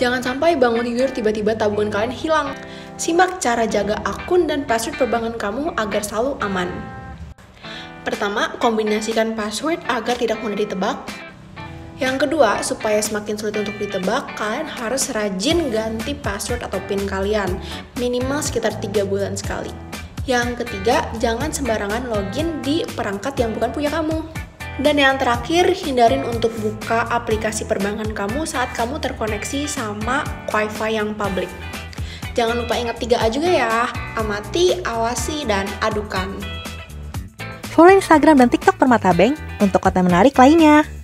Jangan sampai bangun tidur tiba-tiba tabungan kalian hilang. Simak cara jaga akun dan password perbankan kamu agar selalu aman. Pertama, kombinasikan password agar tidak mudah ditebak. Yang kedua, supaya semakin sulit untuk ditebak, kalian harus rajin ganti password atau PIN kalian, minimal sekitar 3 bulan sekali. Yang ketiga, jangan sembarangan login di perangkat yang bukan punya kamu. Dan yang terakhir, hindarin untuk buka aplikasi perbankan kamu saat kamu terkoneksi sama wifi yang public. Jangan lupa ingat 3A juga ya, amati, awasi, dan adukan. Follow Instagram dan TikTok Permata Bank untuk konten menarik lainnya.